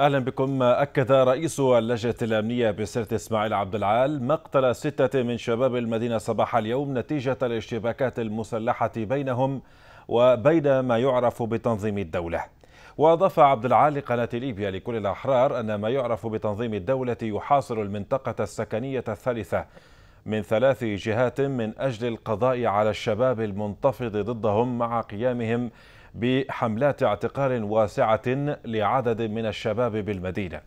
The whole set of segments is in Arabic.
أهلا بكم أكد رئيس اللجنة الأمنية بسرت إسماعيل عبد العال مقتل ستة من شباب المدينة صباح اليوم نتيجة الاشتباكات المسلحة بينهم وبين ما يعرف بتنظيم الدولة. وأضاف عبد العال لقناة ليبيا لكل الأحرار أن ما يعرف بتنظيم الدولة يحاصر المنطقة السكنية الثالثة من ثلاث جهات من أجل القضاء على الشباب المنتفض ضدهم مع قيامهم بحملات اعتقال واسعة لعدد من الشباب بالمدينة.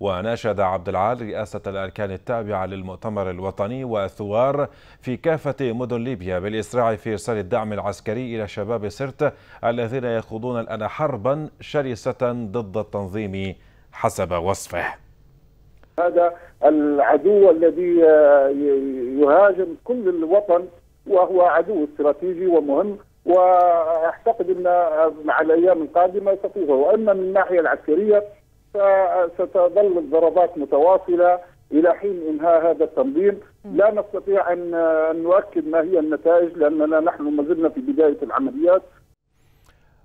وناشد عبد العال رئاسة الأركان التابعة للمؤتمر الوطني والثوار في كافة مدن ليبيا بالإسراع في إرسال الدعم العسكري إلى شباب سرت الذين يخوضون الآن حربا شرسة ضد التنظيم حسب وصفه. هذا العدو الذي يهاجم كل الوطن وهو عدو استراتيجي ومهم وأعتقد إن مع الأيام القادمة ستظهر. وأما من الناحية العسكرية فستظل الضربات متواصلة إلى حين إنهاء هذا التنظيم. لا نستطيع أن نؤكد ما هي النتائج لأننا نحن ما زلنا في بداية العمليات.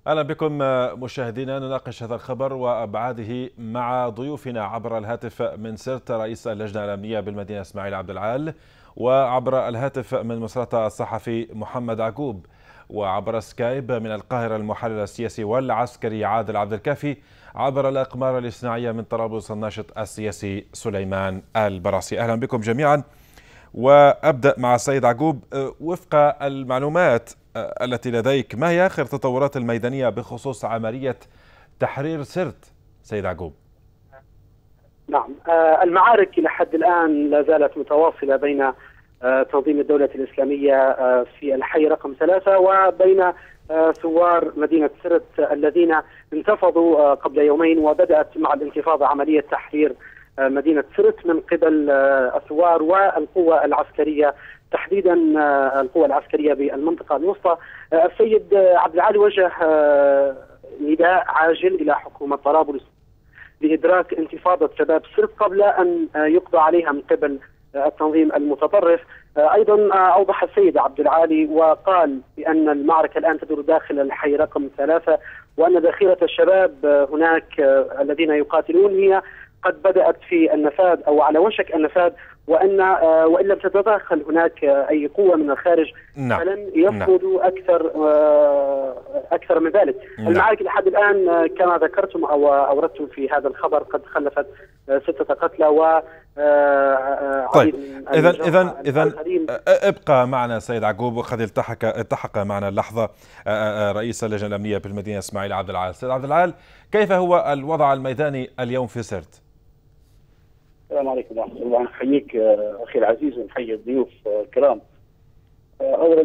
أهلا بكم مشاهدينا. نناقش هذا الخبر وأبعاده مع ضيوفنا عبر الهاتف من سرت رئيس اللجنة الأمنية بالمدينة إسماعيل عبد العال وعبر الهاتف من مصراتة الصحفي محمد عقوب. وعبر سكايب من القاهرة المحلل السياسي والعسكري عادل عبد الكافي عبر الأقمار الاصطناعية من طرابلس الناشط السياسي سليمان البراسي. أهلا بكم جميعا. وأبدأ مع السيد عقوب وفق المعلومات التي لديك ما هي آخر التطورات الميدانية بخصوص عملية تحرير سرت؟ سيد عقوب. نعم المعارك إلى حد الآن لا زالت متواصلة بين تنظيم الدولة الإسلامية في الحي رقم ثلاثة وبين ثوار مدينة سرت الذين انتفضوا قبل يومين وبدأت مع الانتفاضة عملية تحرير مدينة سرت من قبل الثوار والقوة العسكرية تحديدا القوة العسكرية بالمنطقة الوسطى. السيد عبد العالي وجه نداء عاجل إلى حكومة طرابلس لإدراك انتفاضة شباب سرت قبل أن يقضى عليها من قبل التنظيم المتطرف. أيضا أوضح السيد عبد العالي وقال بأن المعركة الآن تدور داخل الحي رقم ثلاثة وأن ذخيرة الشباب هناك الذين يقاتلون هي قد بدأت في النفاذ أو على وشك النفاذ وأن وإن لم تتدخل هناك أي قوة من الخارج نعم. فلن يفقدوا أكثر أكثر من ذلك. نعم. المعارك لحد الآن كما ذكرتم أو أوردتم في هذا الخبر قد خلفت ستة قتلى و طيب اذا اذا اذا ابقى معنا سيد عقوب وقد التحق التحق معنا اللحظة رئيس اللجنة الأمنية بالمدينة إسماعيل عبد العال سيد عبد العال كيف هو الوضع الميداني اليوم في سرت السلام عليكم ورحمة الله. نحييك أخي العزيز ونحيي الضيوف الكرام. اولا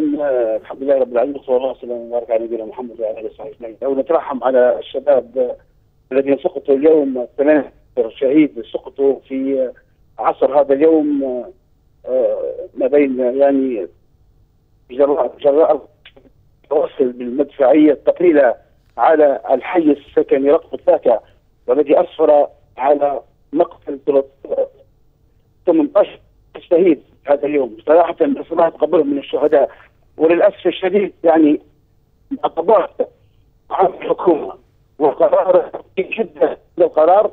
الحمد لله رب العالمين وصلى الله وسلم وبارك على نبينا محمد وعلى آله وصحبه أجمعين. اولا نترحم على الشباب الذين سقطوا اليوم ثمانيه شهيد سقطوا في عصر هذا اليوم ما بين يعني جراء جراء توصل بالمدفعية الثقيلة على الحي السكني رقم ثلاثة والذي أسفر على مقتل 18 شهيد هذا اليوم. صراحة الله تقبلهم من الشهداء. وللأسف الشديد يعني قضاء عن الحكومة وقرار جدا القرار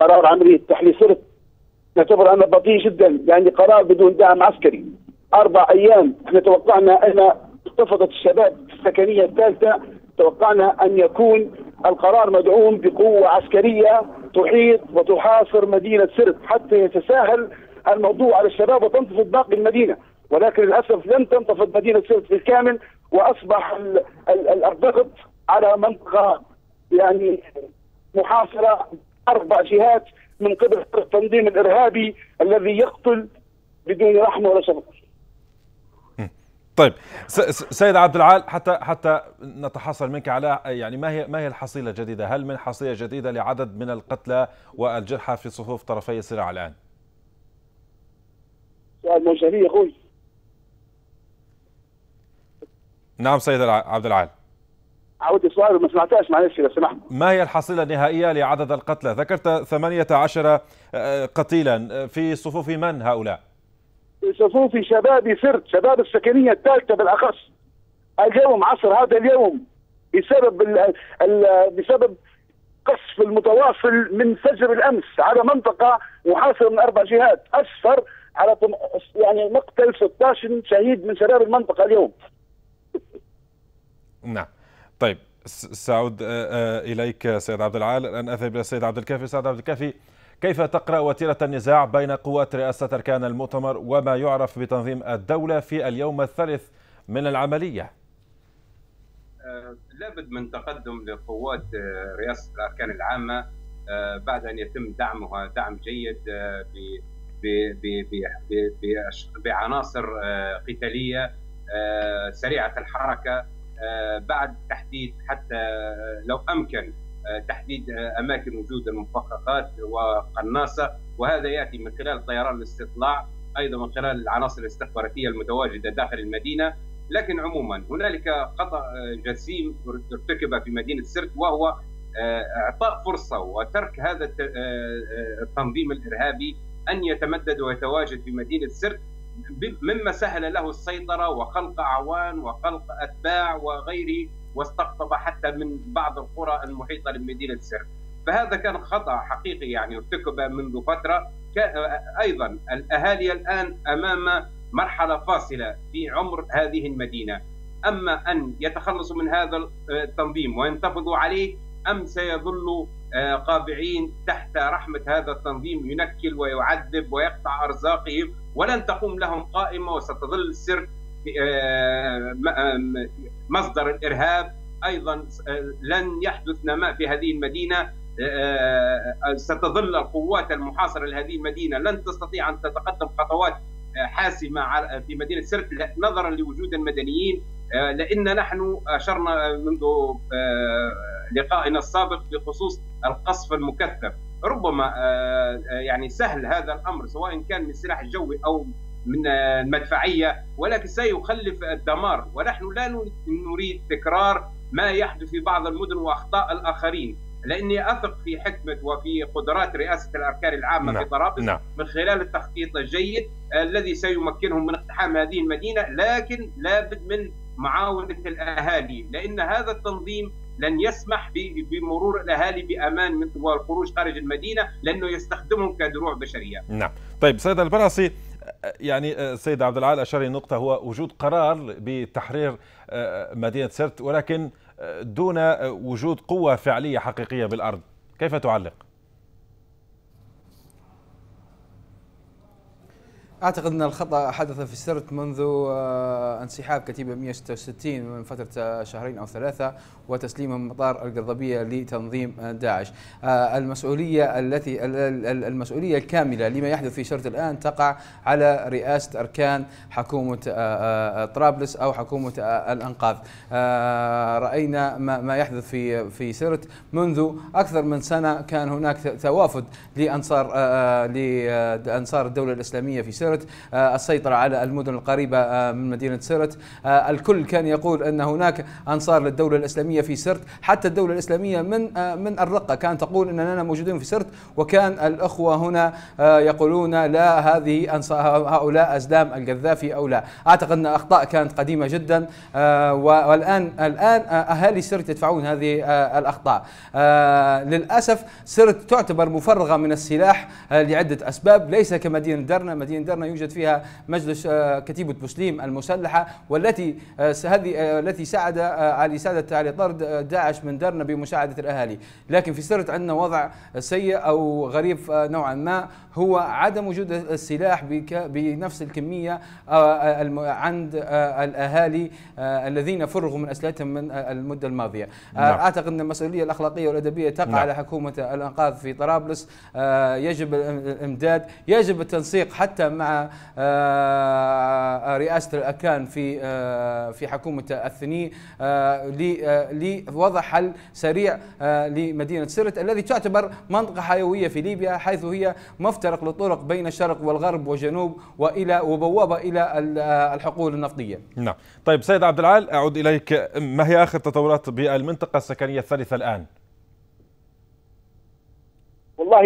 قرار عملية تحليل سرت نعتبر انه بطيء جدا يعني قرار بدون دعم عسكري. أربع أيام إحنا توقعنا أن انتفضت الشباب السكنية الثالثة توقعنا أن يكون القرار مدعوم بقوة عسكرية تحيط وتحاصر مدينة سرت حتى يتساهل الموضوع على الشباب وتنتفض باقي المدينة ولكن للأسف لم تنتفض مدينة سرت بالكامل وأصبح الضغط على منطقة يعني محاصرة أربع جهات من قبل التنظيم الإرهابي الذي يقتل بدون رحمة ولا شفقة. طيب سيد عبد العال حتى حتى نتحصل منك على يعني ما هي ما هي الحصيلة الجديدة؟ هل من حصيلة جديدة لعدد من القتلى والجرحى في صفوف طرفي الصراع الآن؟ سؤال موجه لي أخوي. نعم سيد عبد العال. عودي السؤال ما سمعتهاش معلش لو سمحت ما هي الحصيلة النهائية لعدد القتلى ذكرت 18 قتيلا في صفوف من هؤلاء صفوف شباب سرت شباب السكنية الثالثة بالأخص اليوم عصر هذا اليوم بسبب ال ال بسبب قصف المتواصل من فجر الأمس على منطقة محاصرة من أربع جهات أسفر على يعني مقتل 16 شهيد من شباب المنطقة اليوم. نعم. طيب سأعود إليك سيد عبد العال الان أذهب إلى السيد عبد الكافي سيد عبد الكافي كيف تقرأ وتيرة النزاع بين قوات رئاسة أركان المؤتمر وما يعرف بتنظيم الدولة في اليوم الثالث من العملية؟ آه، لابد من تقدم لقوات آه، رئاسة الأركان العامة آه، بعد أن يتم دعمها دعم جيد بعناصر قتالية سريعة الحركة بعد تحديد حتى لو أمكن تحديد أماكن وجود المفخخات وقناصة وهذا يأتي من خلال طيران الاستطلاع أيضا من خلال العناصر الاستخباراتية المتواجدة داخل المدينة. لكن عموما هنالك خطا جسيم ارتكب في مدينة سرت وهو آه، إعطاء فرصة وترك هذا آه، آه، التنظيم الإرهابي أن يتمدد ويتواجد في مدينة سرت مما سهل له السيطرة وخلق أعوان وخلق أتباع وغيره. واستقطب حتى من بعض القرى المحيطة لمدينة سرت فهذا كان خطأ حقيقي يعني ارتكب منذ فترة. أيضا الأهالي الآن أمام مرحلة فاصلة في عمر هذه المدينة. أما أن يتخلصوا من هذا التنظيم وينتفضوا عليه أم سيظلوا آه، قابعين تحت رحمة هذا التنظيم ينكل ويعذب ويقطع أرزاقهم ولن تقوم لهم قائمة وستظل السر آه، مصدر الإرهاب أيضا آه، لن يحدث نماء في هذه المدينة. ستظل القوات المحاصرة لهذه المدينة. لن تستطيع أن تتقدم خطوات حاسمة في مدينة سرت نظرا لوجود المدنيين. آه، لأن نحن أشرنا منذ آه، لقائنا السابق بخصوص القصف المكثف. ربما آه، يعني سهل هذا الأمر سواء كان من السلاح الجوي أو من المدفعية ولكن سيخلف الدمار ونحن لا نريد تكرار ما يحدث في بعض المدن وأخطاء الآخرين لأني أثق في حكمة وفي قدرات رئاسة الأركان العامة نعم. في طرابلس نعم. من خلال التخطيط الجيد الذي سيمكنهم من اقتحام هذه المدينة لكن لابد من معاونة الأهالي لأن هذا التنظيم لن يسمح بمرور الأهالي بأمان والخروج خارج المدينة لأنه يستخدمهم كدروع بشرية. نعم، طيب سيد البراسي يعني السيد عبد العال أشار نقطة هو وجود قرار بتحرير آه، مدينة سرت ولكن دون وجود قوة فعلية حقيقية بالأرض كيف تعلق؟ أعتقد أن الخطأ حدث في السرت منذ آه، انسحاب كتيبة 166 من فترة شهرين أو ثلاثة وتسليم مطار القرضبية لتنظيم داعش. آه، المسؤولية التي المسؤولية الكاملة لما يحدث في سرت الآن تقع على رئاسة أركان حكومة آه، طرابلس أو حكومة الأنقاذ. رأينا ما يحدث في في سرت منذ أكثر من سنة كان هناك توافد لأنصار لانصار الدولة الإسلامية في سرت سرت آه، السيطرة على المدن القريبة آه، من مدينة سرت آه، الكل كان يقول أن هناك أنصار للدولة الإسلامية في سرت حتى الدولة الإسلامية من من الرقة كانت تقول أننا موجودين في سرت وكان الأخوة هنا يقولون لا هذه هؤلاء أزلام القذافي أو لا. أعتقد أن أخطاء كانت قديمة جدا والآن الآن أهالي سرت يدفعون هذه الأخطاء. للأسف سرت تعتبر مفرغة من السلاح لعدة أسباب. ليس كمدينة درنا. مدينة درنا يوجد فيها مجلس آه، كتيبة بوسليم المسلحة والتي آه، هذه آه، التي ساعد على ساعدت على طرد داعش من درنا بمساعدة الأهالي لكن في سرت عندنا وضع سيء أو غريب نوعا ما هو عدم وجود السلاح بنفس الكمية عند الأهالي الذين فرغوا من أسلحتهم من المدة الماضية نعم. أعتقد أن المسؤولية الأخلاقية والأدبية تقع نعم. على حكومة الأنقاذ في طرابلس يجب الإمداد يجب التنسيق حتى مع آه، رئاسة الأركان في آه، في حكومة الثني آه، لوضع حل سريع لمدينة سرت الذي تعتبر منطقة حيوية في ليبيا حيث هي مفترق للطرق بين الشرق والغرب وجنوب وإلى وبوابة إلى الحقول النفطية. نعم، طيب سيد عبد العال أعود إليك ما هي آخر تطورات بالمنطقة السكنية الثالثة الآن؟ والله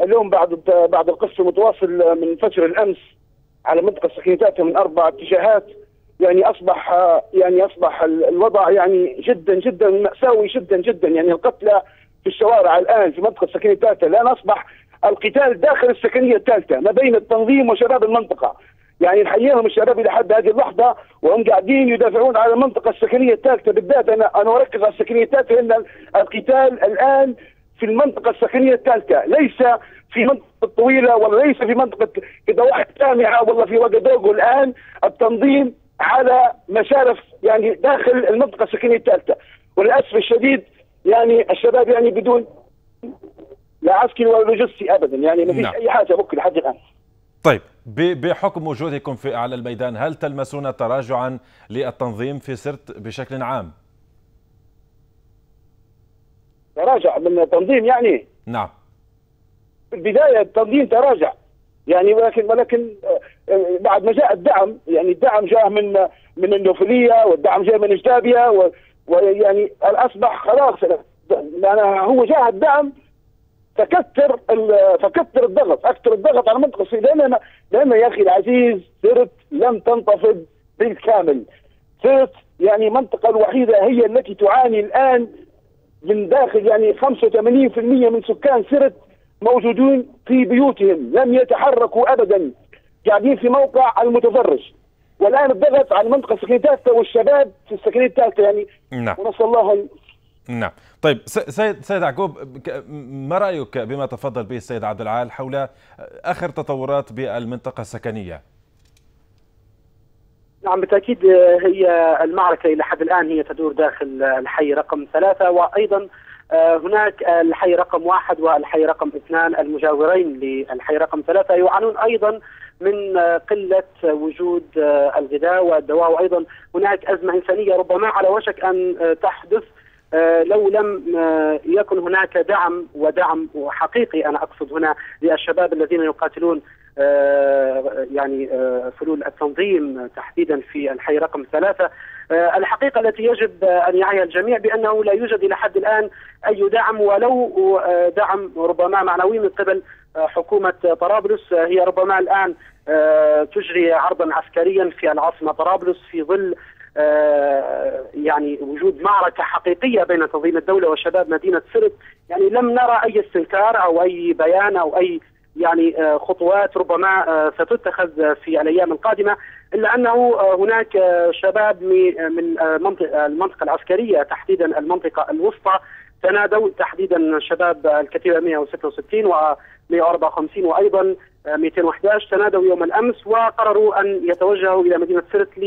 اليوم بعد بعد القصف المتواصل من فجر الأمس على منطقة سكنتاتها من أربع اتجاهات يعني أصبح يعني أصبح الوضع يعني جدا جدا مأساوي جدا جدا. يعني القتلى في الشوارع الآن في منطقة الثالثه الآن أصبح القتال داخل السكنية الثالثة ما بين التنظيم وشباب المنطقة. يعني نحييهم الشباب إلى حد هذه اللحظة وهم قاعدين يدافعون على المنطقة السكنية الثالثة. بالذات أنا أنا أركز على السكنية الثالثة لأن القتال الآن في المنطقة السكنية الثالثة ليس في منطقة الطويله ولا ليس في منطقة كذا واحد سامعة ولا في وقدوغو الآن التنظيم على مشارف يعني داخل المنطقة السكنية الثالثة وللأسف الشديد يعني الشباب يعني بدون لا عسكري ولا لوجستي ابدا يعني ما فيش نعم. أي حاجة بكرة لحد الآن طيب بحكم وجودكم في على الميدان هل تلمسون تراجعا للتنظيم في سرت بشكل عام؟ تراجع من التنظيم يعني؟ نعم. في البداية التنظيم تراجع يعني ولكن ولكن آه، بعد ما جاء الدعم يعني الدعم جاء من من النوفلية والدعم جاء من اجتابيا ويعني اصبح خلاص هو جاء الدعم فكثر فكثر الضغط أكثر الضغط على المنطقة الصينيه لأن لأن يا أخي العزيز سرت لم تنتفض بالكامل. سرت يعني المنطقة الوحيدة هي التي تعاني الآن من داخل يعني 85% من سكان سرت موجودون في بيوتهم لم يتحركوا ابدا. قاعدين في موقع المتفرج. والآن الضغط على المنطقة السكنيه الثالثه والشباب في السكنية الثالثة يعني. نعم. ونسأل الله نعم. طيب سيد سيد يعقوب ما رأيك بما تفضل به السيد عبد العال حول أخر تطورات بالمنطقة السكنية؟ نعم بالتأكيد هي المعركة إلى حد الآن هي تدور داخل الحي رقم ثلاثة وأيضا آه، هناك الحي رقم واحد والحي رقم اثنان المجاورين للحي رقم ثلاثة يعانون أيضا من قلة وجود الغذاء والدواء وأيضا هناك أزمة إنسانية ربما على وشك أن تحدث آه، لو لم آه، يكن هناك دعم ودعم حقيقي أنا أقصد هنا للشباب الذين يقاتلون آه، يعني فلول التنظيم تحديدا في الحي رقم ثلاثة. الحقيقة التي يجب أن يعيها الجميع بأنه لا يوجد إلى حد الآن أي دعم ولو دعم ربما معنوي من قبل حكومة طرابلس. هي ربما الآن تجري عرضا عسكريا في العاصمة طرابلس في ظل آه، يعني وجود معركة حقيقية بين تنظيم الدولة وشباب مدينة سرت يعني لم نرى أي استنكار أو أي بيان أو أي يعني آه، خطوات ربما آه، ستتخذ في الأيام القادمة إلا أنه هناك شباب من المنطقة العسكرية تحديدا المنطقة الوسطى تنادوا تحديدا شباب الكتيبه 166 و 154 وأيضا 211 تنادوا يوم الأمس وقرروا أن يتوجهوا إلى مدينة سرت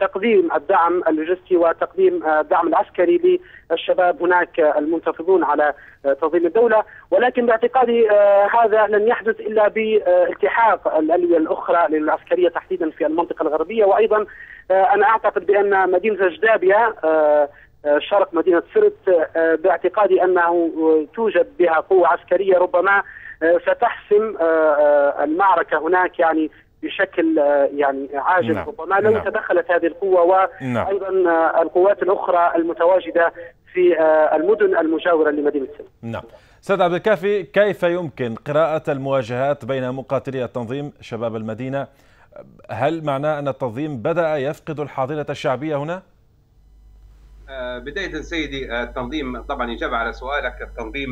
تقديم الدعم اللوجستي وتقديم الدعم العسكري للشباب هناك المنتفضون على تنظيم الدولة. ولكن باعتقادي آه، هذا لن يحدث إلا بالتحاق الألوية الأخرى للعسكرية تحديدا في المنطقة الغربية. وأيضا آه، أنا أعتقد بأن مدينة جدابيا آه، شرق مدينة سرت باعتقادي أنه توجد بها قوة عسكرية. ربما ستحسم المعركة هناك يعني بشكل آه، يعني عاجل نعم. ربما لو نعم. تدخلت هذه القوة نعم. وأيضا نعم. القوات الأخرى المتواجدة في آه، المدن المجاورة لمدينة سن. نعم. أستاذ عبد الكافي كيف يمكن قراءة المواجهات بين مقاتلي التنظيم شباب المدينة؟ هل معناه أن التنظيم بدأ يفقد الحاضنة الشعبية هنا؟ بداية سيدي التنظيم طبعا إجابة على سؤالك التنظيم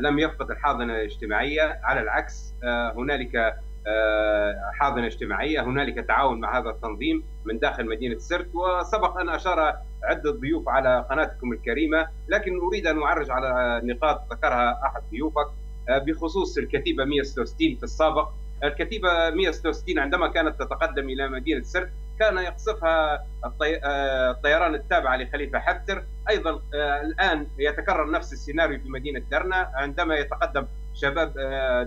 لم يفقد الحاضنة الاجتماعية على العكس هنالك آه، حاضنة اجتماعية. هنالك تعاون مع هذا التنظيم من داخل مدينة سرت وسبق أن أشار عدة ضيوف على قناتكم الكريمة لكن أريد أن أعرج على نقاط ذكرها أحد ضيوفك آه، بخصوص الكتيبة 166 في السابق. الكتيبة 166 عندما كانت تتقدم إلى مدينة سرت كان يقصفها آه، الطيران التابع لخليفة حفتر. أيضا الآن يتكرر نفس السيناريو في مدينة درنا. عندما يتقدم شباب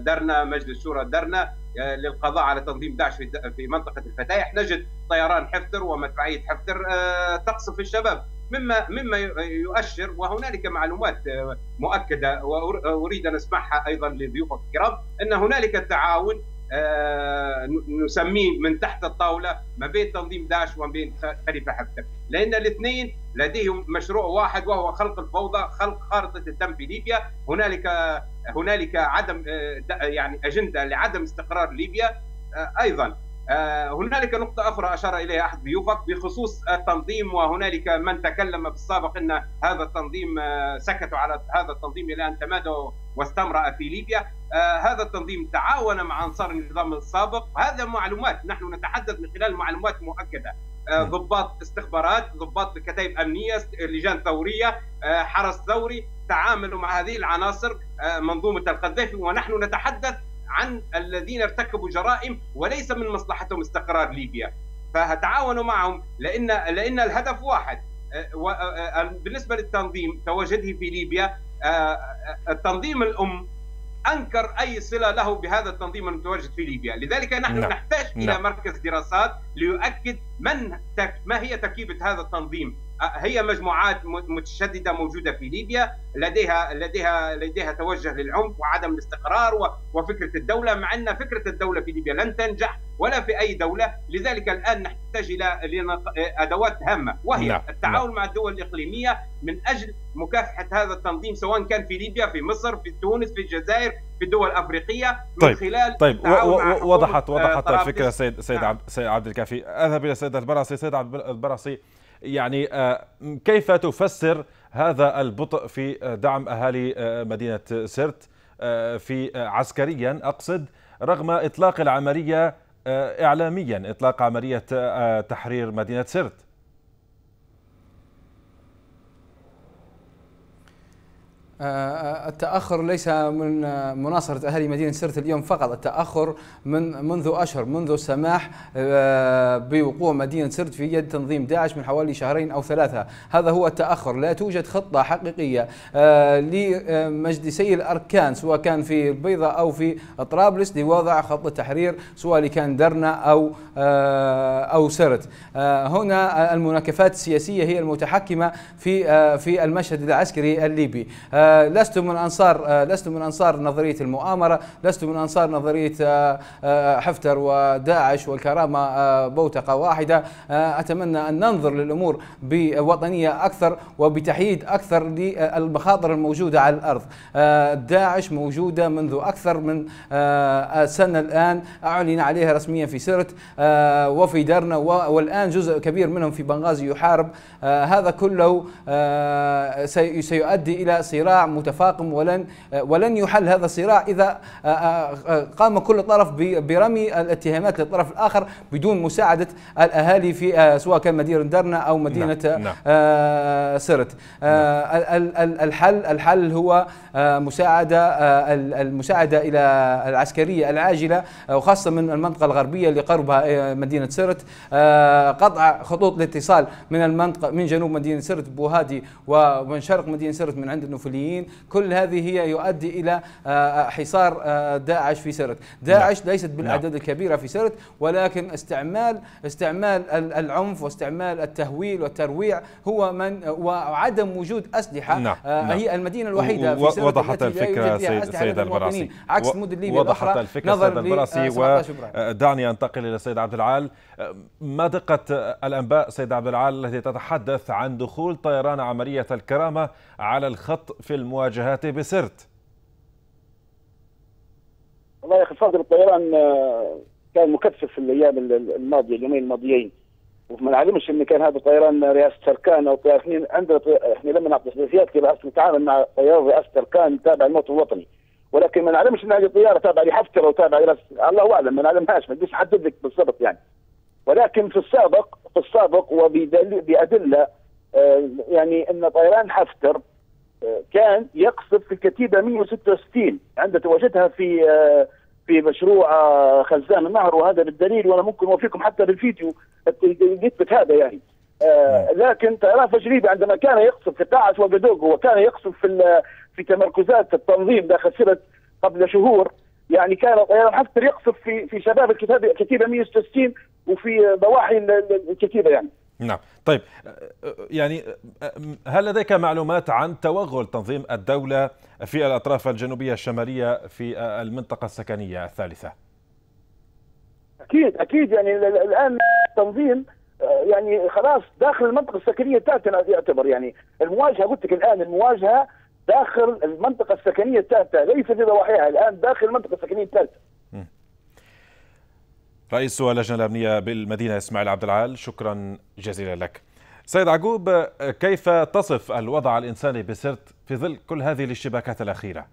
درنا مجلس شورى درنا آه، للقضاء على تنظيم داعش في منطقة الفتايح. نجد طيران حفتر ومدفعية حفتر آه، تقصف الشباب. مما مما يؤشر وهنالك معلومات آه، مؤكدة واريد أن أسمعها أيضا لضيوفك الكرام أن هنالك تعاون نسميه من تحت الطاولة ما بين تنظيم داعش وما بين خليفة حفتر. لأن الاثنين لديهم مشروع واحد وهو خلق الفوضى خلق خارطة الدم في ليبيا. هنالك هنالك عدم يعني أجندة لعدم استقرار ليبيا أيضا. هنالك نقطة أخرى أشار إليها أحد ضيوفك بخصوص التنظيم وهنالك من تكلم بالسابق أن هذا التنظيم سكتوا على هذا التنظيم إلى أن تمادوا واستمرأ في ليبيا. هذا التنظيم تعاون مع أنصار النظام السابق. هذا معلومات نحن نتحدث من خلال معلومات مؤكدة. ضباط استخبارات ضباط كتائب أمنية لجان ثورية حرس ثوري تعاملوا مع هذه العناصر منظومة القذافي ونحن نتحدث عن الذين ارتكبوا جرائم وليس من مصلحتهم استقرار ليبيا. فتعاونوا معهم لأن لأن الهدف واحد بالنسبة للتنظيم تواجده في ليبيا التنظيم الأم أنكر أي صلة له بهذا التنظيم المتواجد في ليبيا، لذلك نحن نعم. نحتاج نعم. إلى مركز دراسات ليؤكد من تك ما هي تركيبة هذا التنظيم، هي مجموعات متشددة موجودة في ليبيا لديها لديها لديها توجه للعنف وعدم الاستقرار وفكرة الدولة مع أن فكرة الدولة في ليبيا لن تنجح ولا في أي دولة لذلك الآن نحتاج إلى أدوات هامة وهي لا. التعاون لا. مع الدول الإقليمية من أجل مكافحة هذا التنظيم سواء كان في ليبيا في مصر في تونس في الجزائر في الدول الافريقيه من طيب. خلال طيب وضحت وضحت الفكرة سيد سيد نعم. عبد, عبد الكافي أذهب إلى سيد البرصي سيد عبد البرصي يعني آه، كيف تفسر هذا البطء في دعم أهالي آه، مدينة سرت؟ آه، في عسكريا أقصد رغم إطلاق العملية اعلاميا إطلاق عملية تحرير مدينة سرت. آه، التأخر ليس من مناصرة أهالي مدينة سرت اليوم فقط. التأخر من منذ أشهر منذ السماح آه، بوقوع مدينة سرت في يد تنظيم داعش من حوالي شهرين أو ثلاثة. هذا هو التأخر. لا توجد خطة حقيقية آه، لمجلسي الأركان سواء كان في البيضة أو في طرابلس لوضع خط التحرير سواء كان درنا أو أو سرت. هنا المناكفات السياسية هي المتحكمة في في المشهد العسكري الليبي. لست من أنصار آه، لست من أنصار نظرية المؤامرة، لست من أنصار نظرية آه، آه، حفتر وداعش والكرامة بوتقة واحدة، أتمنى أن ننظر للأمور بوطنية أكثر وبتحييد أكثر للمخاطر الموجودة على الأرض. داعش موجودة منذ أكثر من سنة الآن. أعلن عليها رسميا في سرت وفي درنا والآن جزء كبير منهم في بنغازي يحارب. هذا كله سيؤدي إلى صراع متفاقم ولن ولن يحل هذا الصراع إذا آه، آه، آه، قام كل طرف برمي الاتهامات للطرف الآخر بدون مساعدة الأهالي في سواء كان مدينة درنا أو مدينة نعم. نعم. سرت الحل الحل هو مساعدة المساعدة إلى العسكرية العاجلة وخاصة من المنطقة الغربية اللي قربها مدينة سرت قطع خطوط الاتصال من المنطقة من جنوب مدينة سرت بوهادي ومن شرق مدينة سرت من عند النوفليين كل هذه هي يؤدي إلى آه، حصار آه، داعش في سرت داعش نعم. ليست بالأعداد نعم. الكبيرة في سرت ولكن استعمال استعمال العنف واستعمال التهويل والترويع هو من وعدم وجود أسلحة نعم. آه،. هي المدينة الوحيدة في سرت وضحت الفكرة سيد, سيد البراسي عكس المدن الليبيه وضحت الفكرة سيد البراسي ودعني أنتقل إلى السيد عبد العال ما دقه الأنباء سيد عبد العال التي تتحدث عن دخول طيران عملية الكرامة على الخط في المواجهات بسرت. والله يا أخي فاضل الطيران آه، كان مكثف في الأيام الماضية اليومين الماضيين. وما نعلمش إن كان هذا طيران رئاسة تركان أو طيران عندنا إحنا لما نعطي حديثيات كيف نتعامل مع طيار رئاسة تركان تابع الموطن الوطني. ولكن ما نعلمش إن هذه الطيارة تابعة لحفتر أو تابعة لرئاسه الله أعلم ما نعلمهاش ما نقدرش نحدد لك بالضبط يعني. ولكن في السابق في السابق وبادله آه، يعني إن طيران حفتر كان يقصف في الكتيبة 166 عند تواجدها في في مشروع خزان النهر وهذا بالدليل وأنا ممكن اوفيكم حتى بالفيديو يثبت هذا يعني. لكن طيران فجريبي عندما كان يقصف في طاعش وقدوغو وكان يقصف في في تمركزات التنظيم داخل سيرة قبل شهور يعني كان طيران حفتر يقصف في في شباب الكتيبه 166 وفي ضواحي الكتيبة يعني. نعم. طيب يعني هل لديك معلومات عن توغل تنظيم الدولة في الأطراف الجنوبية الشمالية في المنطقة السكنية الثالثة؟ أكيد أكيد. يعني الآن تنظيم يعني خلاص داخل المنطقة السكنية الثالثة يعتبر يعني المواجهة قلت لك الآن المواجهة داخل المنطقة السكنية الثالثة ليس في ضواحيها الآن داخل المنطقة السكنية الثالثة. رئيس اللجنة الأمنية بالمدينة إسماعيل عبد العال شكرا جزيلا لك سيد عقوب كيف تصف الوضع الإنساني بسرت في ظل كل هذه الاشتباكات الأخيرة؟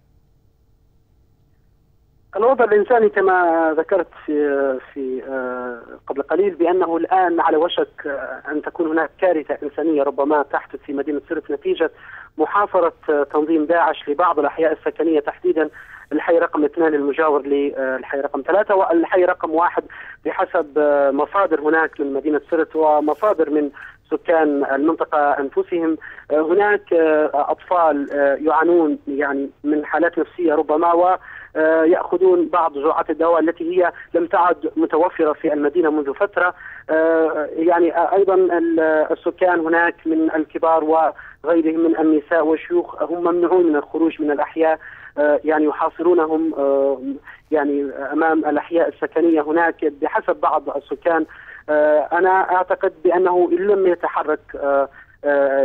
الوضع الإنساني كما ذكرت في في آه، قبل قليل بأنه الآن على وشك آه، أن تكون هناك كارثة إنسانية ربما تحدث في مدينة سرت نتيجة محاصرة آه، تنظيم داعش لبعض الأحياء السكنية تحديدا الحي رقم اثنان المجاور للحي رقم ثلاثة والحي رقم واحد بحسب مصادر هناك من مدينة سرت ومصادر من سكان المنطقة أنفسهم. هناك أطفال يعانون يعني من حالات نفسية ربما آه، يأخذون بعض جرعات الدواء التي هي لم تعد متوفرة في المدينة منذ فترة. آه، يعني أيضا السكان هناك من الكبار وغيرهم من النساء والشيوخ هم ممنوعون من الخروج من الأحياء. آه، يعني يحاصرونهم يعني أمام الأحياء السكنية هناك بحسب بعض السكان. أنا أعتقد بأنه إن لم يتحرك آه،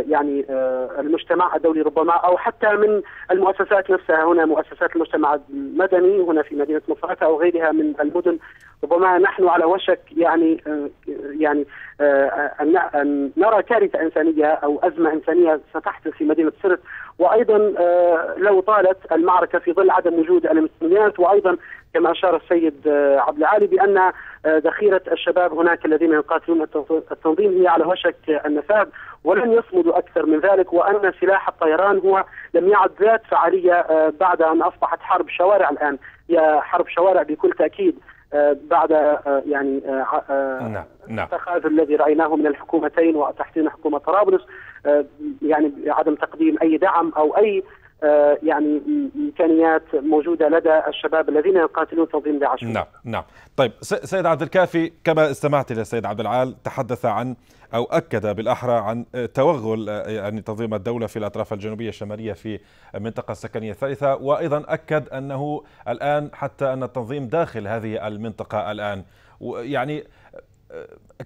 يعني آه، المجتمع الدولي ربما أو حتى من المؤسسات نفسها. هنا مؤسسات المجتمع المدني هنا في مدينة مصراتة أو غيرها من المدن. ربما نحن على وشك يعني آه، يعني أن نرى كارثة إنسانية أو أزمة إنسانية ستحدث في مدينة سرت. وأيضا لو طالت المعركة في ظل عدم وجود الامكانيات وأيضا كما أشار السيد عبد العالي بأن ذخيرة الشباب هناك الذين يقاتلون التنظيم هي على وشك النفاذ ولن يصمدوا أكثر من ذلك وأن سلاح الطيران هو لم يعد ذات فعالية آه، بعد أن أصبحت حرب شوارع الآن. هي حرب شوارع بكل تأكيد آه، بعد آه، يعني نعم نعم. الذي رأيناه من الحكومتين وتحسين حكومة طرابلس. يعني عدم تقديم أي دعم أو أي آه، يعني إمكانيات موجودة لدى الشباب الذين يقاتلون تنظيم داعش نعم نعم. طيب سيد عبد الكافي كما استمعت إلى السيد عبد العال تحدث عن أو أكد بالأحرى عن توغل آه، يعني تنظيم الدولة في الأطراف الجنوبية الشمالية في المنطقة السكنية الثالثة وأيضا أكد أنه الآن حتى أن التنظيم داخل هذه المنطقة الآن يعني آه،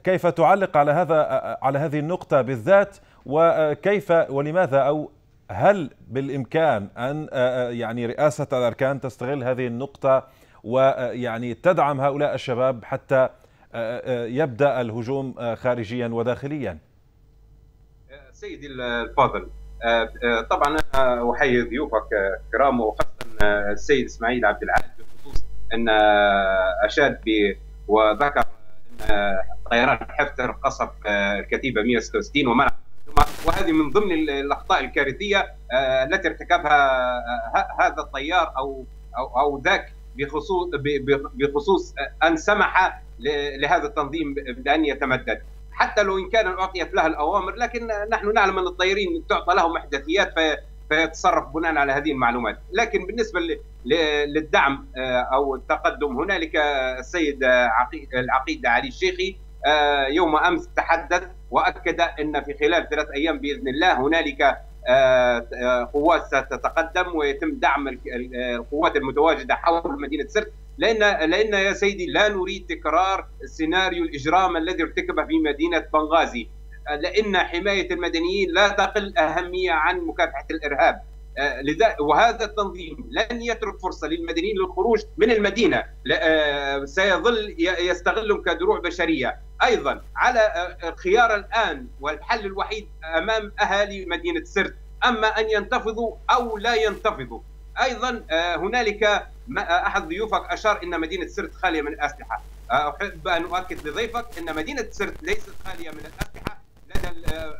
كيف تعلق على هذا على هذه النقطة بالذات وكيف ولماذا أو هل بالإمكان أن آه، آه، يعني رئاسة الأركان تستغل هذه النقطة ويعني تدعم هؤلاء الشباب حتى يبدأ الهجوم خارجيا وداخليا؟ سيدي الفاضل طبعا أحيي ضيوفك الكرام وخاصة السيد إسماعيل عبد العال بخصوص أن أشاد ب وذكر طيران حفتر قصف الكتيبة 166 ومنع وهذه من ضمن الأخطاء الكارثية آه، التي ارتكبها آه، هذا الطيار أو أو أو ذاك بخصوص بخصوص أن سمح لهذا التنظيم بأن يتمدد. حتى لو إن كان أعطيت لها الأوامر لكن نحن نعلم أن الطيارين تعطى لهم إحداثيات فيتصرف بناء على هذه المعلومات. لكن بالنسبة للدعم آه، أو التقدم هنالك السيد العقيد علي الشيخي يوم أمس تحدث وأكد إن في خلال ثلاث أيام بإذن الله هنالك آه، آه، قوات ستتقدم ويتم دعم القوات المتواجدة حول مدينة سرت. لأن لأن يا سيدي لا نريد تكرار سيناريو الإجرام الذي ارتكب في مدينة بنغازي. لأن حماية المدنيين لا تقل أهمية عن مكافحة الإرهاب. آه، لذا وهذا التنظيم لن يترك فرصة للمدنيين للخروج من المدينة. سيظل يستغلهم كدروع بشرية. أيضا على الخيار الآن والحل الوحيد أمام أهالي مدينة سرت أما أن ينتفضوا أو لا ينتفضوا. أيضا آه، هنالك آه، أحد ضيوفك أشار إن مدينة سرت خالية من الأسلحة. آه، أحب أن أؤكد لضيفك إن مدينة سرت ليست خالية من الأسلحة. لدى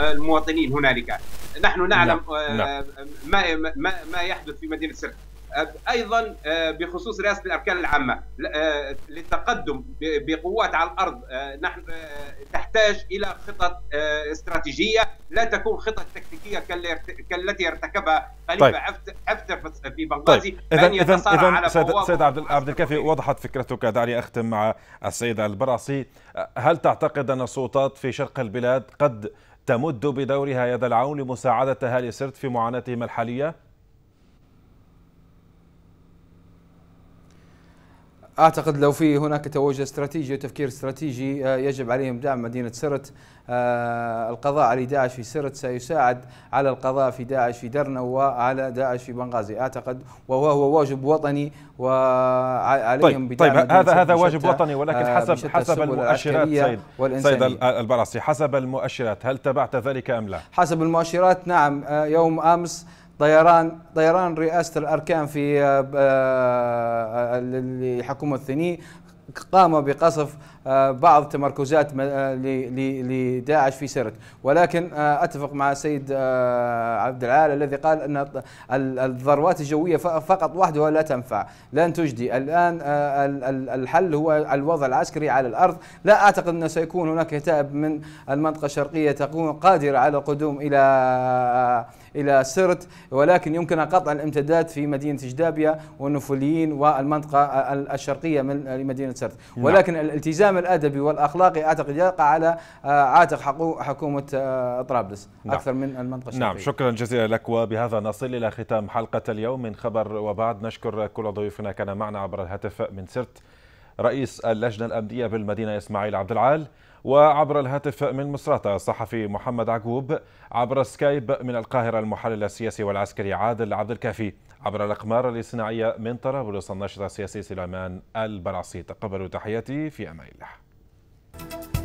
المواطنين هنالك نحن نعلم نعم. نعم. ما ما ما يحدث في مدينة سرت أيضا آه، بخصوص رئاسه الأركان العامة آه، للتقدم بقوات على الأرض آه، نحن تحتاج إلى خطط استراتيجية لا تكون خطط تكتيكية كالتي ارتكبها خليفة طيب. حفتر في بنغازي طيب. اذا اذا اذا سيد, عبد, عبد الكافي وضحت فكرتك دعني أختم مع السيد البرعصي هل تعتقد أن السلطات في شرق البلاد قد تمد بدورها يد العون لمساعده اهالي سرت في معاناتهم الحالية؟ أعتقد لو في هناك توجه استراتيجي وتفكير استراتيجي آه، يجب عليهم دعم مدينة سرت. آه، القضاء على داعش في سرت سيساعد على القضاء في داعش في درنا وعلى داعش في بنغازي. أعتقد وهو هو واجب وطني وعليهم طيب طيب هذا هذا واجب وطني ولكن حسب حسب المؤشرات سيد سيد البرعصي حسب المؤشرات هل تبعت ذلك أم لا؟ حسب المؤشرات نعم. يوم أمس طيران طيران رئاسة الأركان في آه، آه، لحكومة ثني قام بقصف آه، بعض تمركزات لداعش في سرت ولكن أتفق مع السيد عبد العال الذي قال أن الضربات الجوية فقط وحدها لا تنفع لن تجدي. الآن الحل هو الوضع العسكري على الأرض. لا أعتقد انه سيكون هناك كتائب من المنطقة الشرقية تكون قادرة على القدوم إلى إلى سرت ولكن يمكن قطع الامتداد في مدينة جدابيا والنفوليين والمنطقة الشرقية من مدينة سرت. نعم. ولكن الالتزام الأدبي والأخلاقي أعتقد يقع على آه، عاتق حكومة آه، طرابلس نعم. أكثر من المنطقة الشرقية. نعم شكرا جزيلا لك. وبهذا نصل إلى ختام حلقة اليوم من خبر وبعد. نشكر كل ضيوفنا كان معنا عبر الهاتف من سرت. رئيس اللجنة الأمنية بالمدينة إسماعيل عبد العال وعبر الهاتف من مصراتة الصحفي محمد عقوب عبر سكايب من القاهرة المحلل السياسي والعسكري عادل عبد الكافي عبر الأقمار الاصطناعية من طرابلس الناشط السياسي سليمان البرعصي تقبلوا تحياتي في أمان الله.